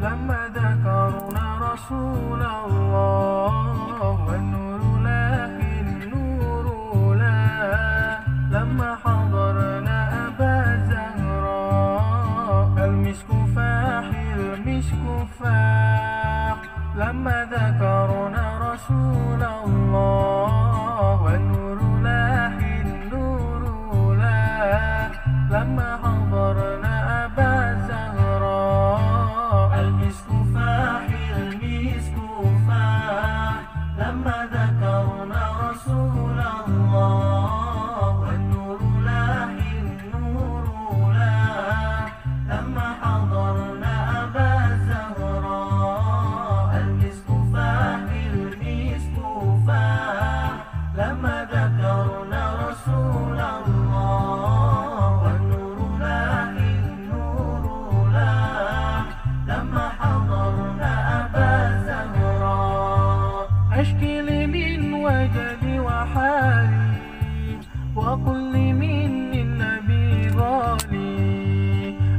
لما ذكرنا رسول الله والنور لما حضرنا أبا زهراء فاح فاح لما ذكرنا رسول الله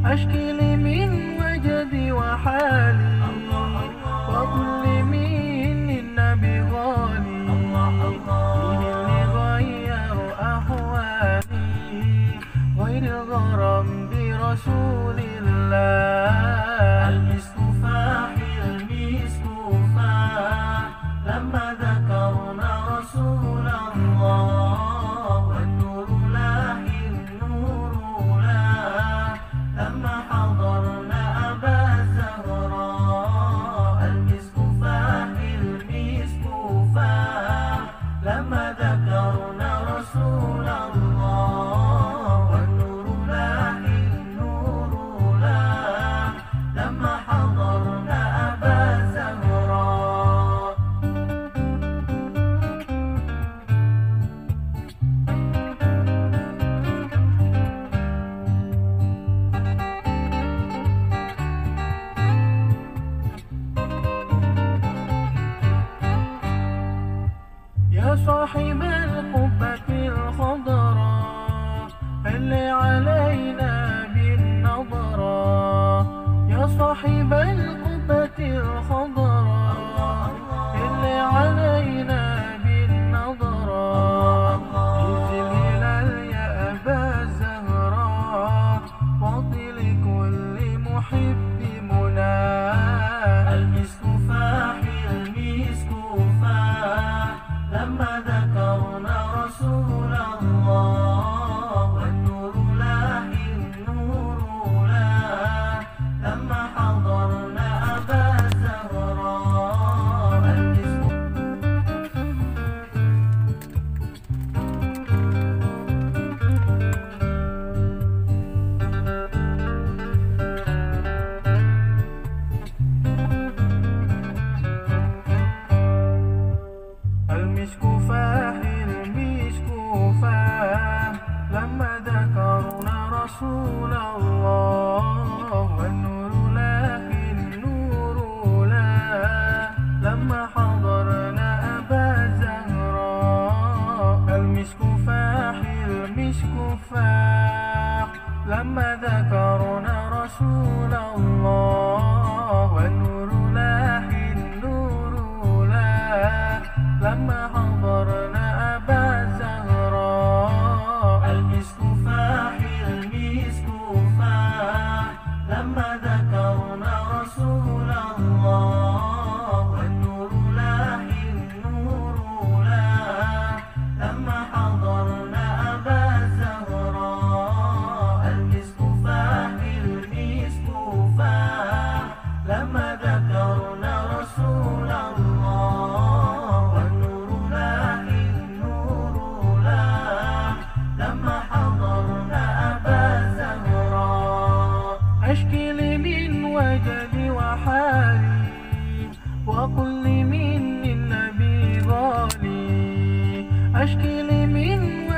Aşkı القبة الخضراء هل علينا بالنظرة يا صاحب القبة الخضراء هل علينا بالنظرة انزل هلال يا أبا زهراء وطل كل محب aşk ile minnet